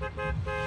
Ha ha ha!